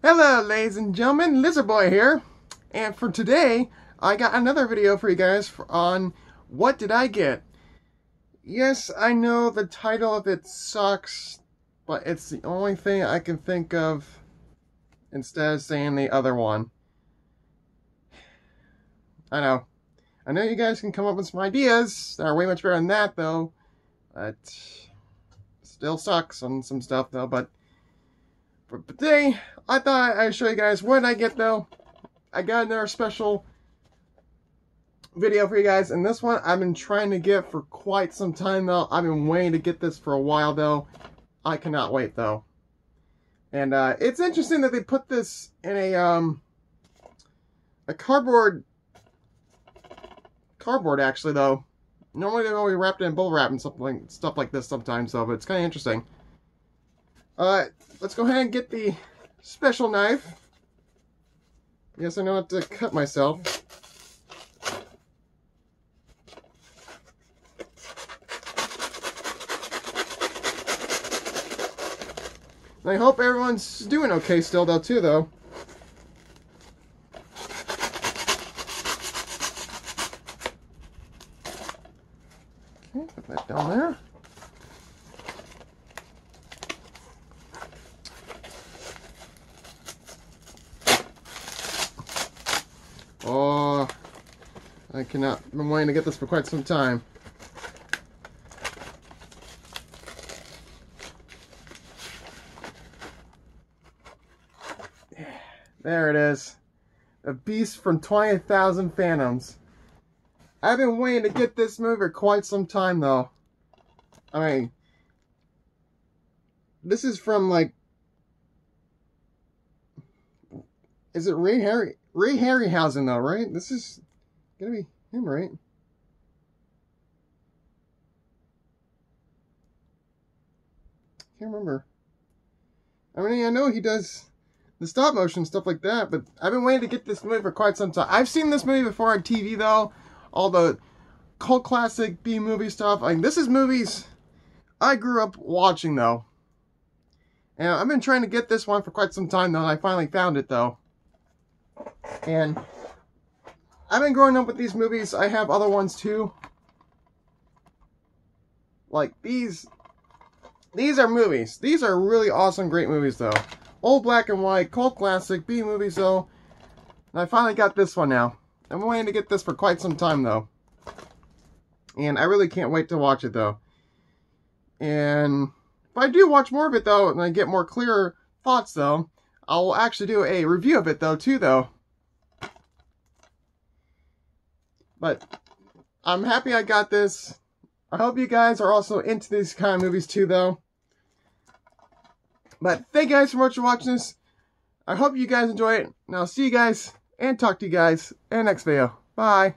Hello, ladies and gentlemen, Lizard Boy here. And for today, I got another video for you guys on What Did I Get? Yes, I know the title of it sucks, but it's the only thing I can think of instead of saying the other one. I know. I know you guys can come up with some ideas that are way much better than that, though. But still sucks on some stuff, though. But for today, I thought I'd show you guys what I get, though. I got another special video for you guys. And this one I've been trying to get for quite some time, though. I've been waiting to get this for a while, though. I cannot wait, though. And uh, it's interesting that they put this in a um, a cardboard cardboard actually though. Normally they're only wrapped in bubble wrap and like stuff like this sometimes though, but it's kind of interesting. Uh, let's go ahead and get the special knife. Yes, I know how to cut myself. I hope everyone's doing okay still though too though. Okay, put that down there. I cannot. I've been wanting to get this for quite some time. There it is. A beast from 20,000 Fathoms. I've been waiting to get this movie for quite some time, though. I mean, this is from, like, is it Ray Harry, Ray Harryhausen, though, right? This is gonna be him, right? Can't remember. I mean, I know he does the stop motion stuff like that, but I've been waiting to get this movie for quite some time. I've seen this movie before on TV, though all the cult classic B movie stuff. Like this is movies I grew up watching though. And I've been trying to get this one for quite some time though, and I finally found it though. And I've been growing up with these movies. I have other ones too. Like these these are movies. These are really awesome, great movies though. Old black and white, cult classic, B movies though. And I finally got this one now. I'm waiting to get this for quite some time, though. And I really can't wait to watch it, though. And if I do watch more of it, though, and I get more clearer thoughts, though, I'll actually do a review of it, though, too, though. But I'm happy I got this. I hope you guys are also into these kind of movies, too, though. But thank you guys so much for watching this. I hope you guys enjoy it. And I'll see you guys and talk to you guys in the next video. Bye.